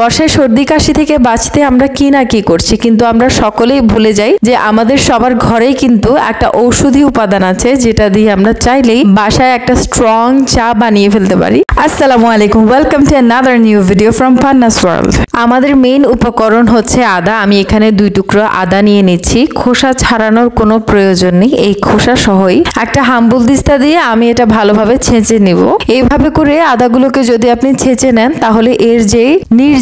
বর্ষায় সর্দি কাশি থেকে বাঁচতে আমরা কি না কি করছি, কিন্তু আমরা সকলেই ভুলে যাই যে আমাদের সবার ঘরেই কিন্তু একটা ঔষধি উপাদান আছে, যেটা দিয়ে আমরা চাইলেই বাসায় একটা স্ট্রং চা বানিয়ে ফেলতে পারি। আসসালামু আলাইকুম welcome to another new video from Pannas world আমাদের মেইন উপকরণ হচ্ছে আদা, আমি এখানে দুই টুকরো আদা নিয়ে নিচ্ছি। খোসা ছাড়ানোর কোনো প্রয়োজন নেই, এই খোসা সহই। একটা হাম্বুল দিস্তা দিয়ে আমি এটা ভালোভাবে ছেঁচে নিব। এইভাবে করে আদাগুলোকে যদি আপনি ছেঁচে নেন, তাহলে এর যে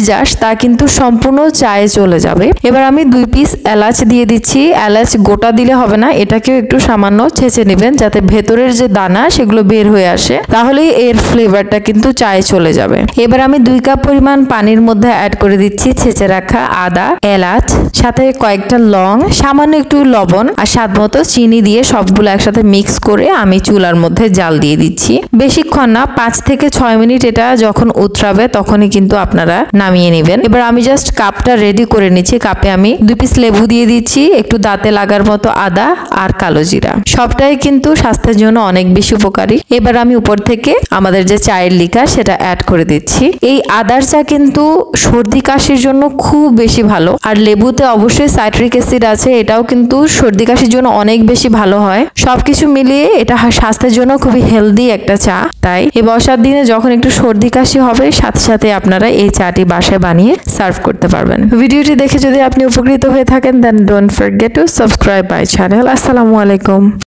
নির্যাস তা কিন্তু সম্পূর্ণ চায়ে চলে যাবে। এবার আমি দুই পিস এলাচ দিয়ে দিচ্ছি। এলাচ গোটা দিলে হবে না, এটাকেও একটু সামান্য ছেঁচে নেবেন যাতে ভেতরের যে দানা, সেগুলো বের হয়ে আসে। তাহলেই এর ফ্লেভারটা কিন্তু চায়ে চলে যাবে। এবার আমি দুই কাপ পরিমাণ পানির মধ্যে অ্যাড করে দিচ্ছি ছেঁচে রাখা আদা, এলাচ, সাথে কয়েকটা লং, সামান্য একটু লবণ আর স্বাদ মতো চিনি দিয়ে সবগুলো একসাথে মিক্স করে আমি চুলার মধ্যে জাল দিয়ে দিচ্ছি। বেশিক্ষণ না, পাঁচ থেকে ছয় মিনিট এটা যখন উতরাবে, তখনই কিন্তু আপনারা নামিয়ে নেবেন। এবার আমি জাস্ট কাপটা রেডি করে নিচ্ছি। কাপে আমি দুই পিস লেবু দিয়ে দিচ্ছি, একটু দাঁতে লাগার মতো আদা আর কালো জিরা। সবটাই কিন্তু স্বাস্থ্যের জন্য অনেক বেশি উপকারী। এবার আমি উপর থেকে আমাদের যে চায়ের লিকার, সেটা অ্যাড করে দিচ্ছি। এই আদার চা কিন্তু সর্দি কাশির জন্য খুব বেশি ভালো। আর লেবুতে অবশ্যই সাইট্রিক অ্যাসিড আছে, এটাও কিন্তু সর্দি কাশির জন্য অনেক বেশি ভালো হয়। সবকিছু মিলিয়ে এটা স্বাস্থ্যের জন্য খুবই হেলদি একটা চা। তাই এই বর্ষার দিনে যখন একটু সর্দি কাশি হবে, সাথে সাথে আপনারা এই চাটি বাসায় বানিয়ে সার্ভ করতে পারবেন। ভিডিওটি দেখে যদি আপনি উপকৃত হয়ে থাকেন then don't forget to subscribe my channel আসসালামু আলাইকুম।